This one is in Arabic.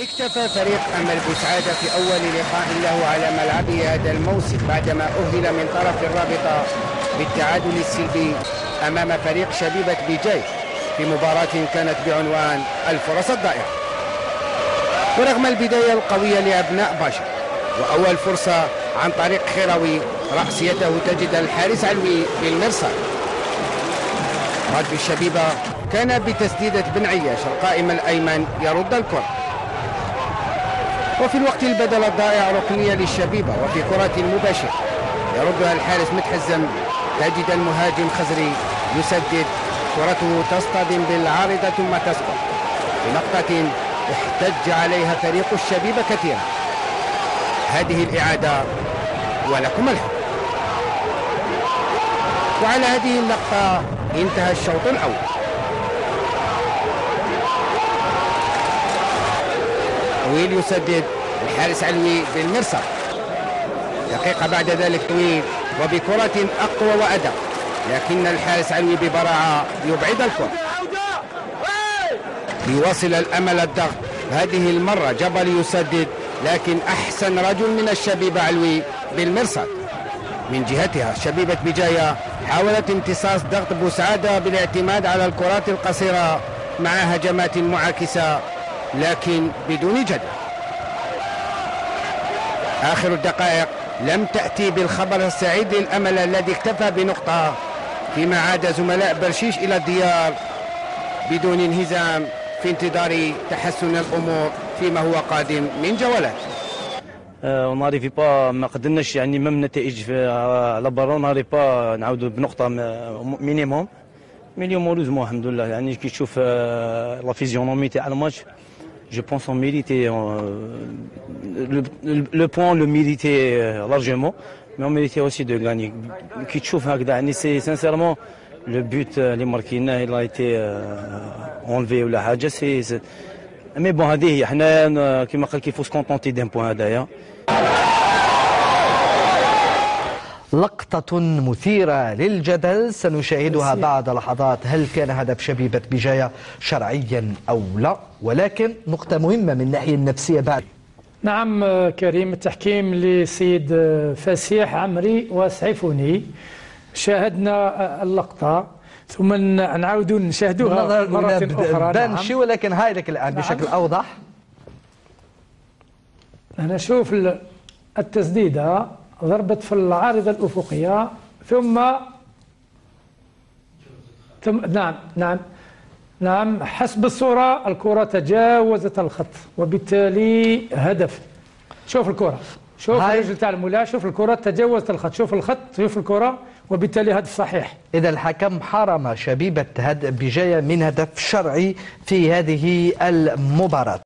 اكتفى فريق أمل بوسعادة في أول لقاء له على ملعبه هذا الموسم بعدما أهل من طرف الرابطة بالتعادل السلبي أمام فريق شبيبة بجاي في مباراة كانت بعنوان الفرص الضائعة. ورغم البداية القوية لأبناء باشا وأول فرصة عن طريق خيروي رأسيته تجد الحارس علوي بالمرصاد رد الشبيبة كان بتسديدة بن عياش القائم الأيمن يرد الكرة. وفي الوقت البدل الضائع ركنية للشبيبة وفي كرة مباشرة يردها الحارس متحزم تجد المهاجم خزري يسدد. كرته تصطدم بالعارضة ثم تسقط. بنقطة احتج عليها فريق الشبيبة كثيرا. هذه الإعادة ولكم الحق. وعلى هذه اللقطة انتهى الشوط الأول. طويل يسدد. الحارس علوي بالمرصد دقيقة بعد ذلك طويل وبكرة أقوى وأدق. لكن الحارس علوي ببراعة يبعد الكرة. ليواصل الأمل الضغط. هذه المرة جبل يسدد لكن أحسن رجل من الشبيبة علوي بالمرصد من جهتها شبيبة بجاية حاولت امتصاص ضغط بوسعادة بالاعتماد على الكرات القصيرة مع هجمات معاكسة لكن بدون جدل. آخر الدقائق لم تأتي بالخبر السعيد للأمل الذي اكتفى بنقطة فيما عاد زملاء برشيش إلى الديار بدون انهزام في انتظار تحسن الأمور فيما هو قادم من جولات وناريفي با ما قدرناش يعني مم نتائج على برا. ناري با نعاودوا بنقطة مينيموم مي اليوم الحمد لله. يعني كي تشوف لا فيزيونومي تاع الماتش je pense qu'on méritait euh, le, point, le méritait euh, largement, mais on méritait aussi de gagner. Kitchouf hein, c'est sincèrement le but, euh, les Marquina, il a été enlevé ou la mais bon, il faut se contenter d'un point d'ailleurs. لقطة مثيرة للجدل سنشاهدها بعد لحظات هل كان هدف شبيبة بجاية شرعيا أو لا؟ ولكن نقطة مهمة من الناحية النفسية بعد. نعم كريم التحكيم لسيد فسيح عمري وسعيفوني شاهدنا اللقطة ثم نعاود نشاهدوها مرة أخرى. بانشي نعم. ولكن هاي لك الآن نعم. بشكل أوضح. أنا أشوف التسديدة. ضربت في العارضة الأفقية ثم ثم نعم نعم نعم حسب الصورة الكرة تجاوزت الخط وبالتالي هدف. شوف الكرة شوف الرجل تاع الملا شوف الكرة تجاوزت الخط شوف الخط شوف الكرة وبالتالي هدف صحيح. إذا الحكم حرم شبيبة بجاية من هدف شرعي في هذه المباراة.